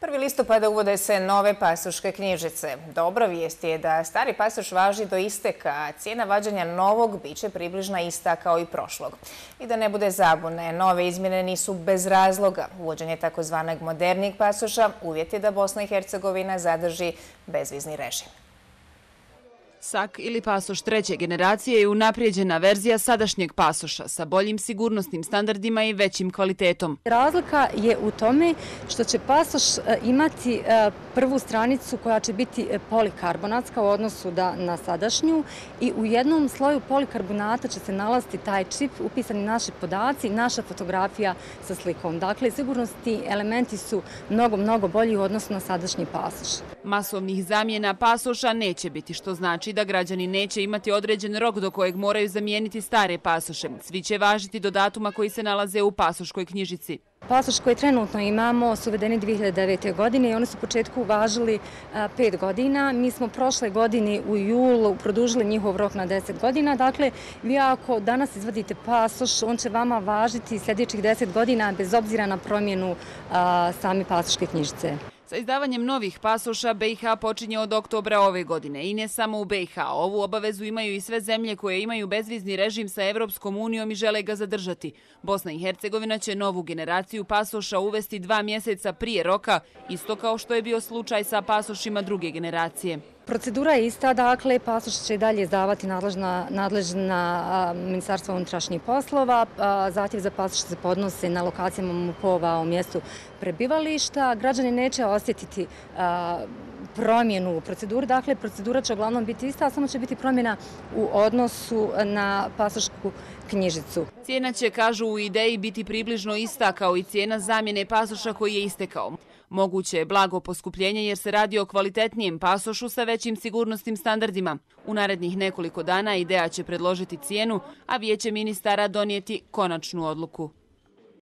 Prvi listopada uvode se nove pasoške knjižice. Dobra vijest je da stari pasoš važi do isteka, a cijena vađanja novog biće približna ista kao i prošlog. I da ne bude zabune, nove izmjene nisu bez razloga. Uvođenje takozvanog modernih pasoša uvjet je da Bosna i Hercegovina zadrži bezvizni režim. SAK ili pasoš treće generacije je unaprijeđena verzija sadašnjeg pasoša sa boljim sigurnosnim standardima i većim kvalitetom. Razlika je u tome što će pasoš e, imati e, prvu stranicu koja će biti e, polikarbonatska u odnosu na sadašnju i u jednom sloju polikarbonata će se nalaziti taj čip, upisani naši podaci, naša fotografija sa slikom. Dakle, sigurnosti elementi su mnogo, mnogo bolji u odnosu na sadašnji pasoš. Masovnih zamjena pasoša neće biti, što znači da građani neće imati određen rok do kojeg moraju zamijeniti stare pasoše. Svi će važiti do datuma koji se nalaze u pasoškoj knjižici. Pasoš koji trenutno imamo su uvedeni 2009. godine i oni su u početku važili e, 5 godina. Mi smo prošle godine u julu produžili njihov rok na deset godina. Dakle, vi ako danas izvadite pasoš, on će vama važiti sljedećih deset godina bez obzira na promjenu sami pasoške knjižice. Sa izdavanjem novih pasoša BiH počinje od oktobra ove godine i ne samo u BiH. Ovu obavezu imaju i sve zemlje koje imaju bezvizni režim sa Evropskom unijom i žele ga zadržati. Bosna i Hercegovina će novu generaciju pasoša uvesti dva mjeseca prije roka, isto kao što je bio slučaj sa pasošima druge generacije. Procedura je ista, dakle, pasoš će dalje izdavati nadležna ministarstva unutrašnjih poslova. Zahtjev za pasoš se podnose na lokacijama MUP-ova u mjestu prebivališta. Građani neće osjetiti promjenu u proceduri. Dakle, procedura će uglavnom biti ista, a samo će biti promjena u odnosu na pasošku knjižicu. Cijena će, kažu u ideji, biti približno ista kao i cijena zamjene pasoša koji je istekao. Moguće je blago poskupljenje jer se radi o kvalitetnijem pasošu sa većim sigurnosnim standardima. U narednih nekoliko dana ideja će predložiti cijenu, a vijeće ministara donijeti konačnu odluku.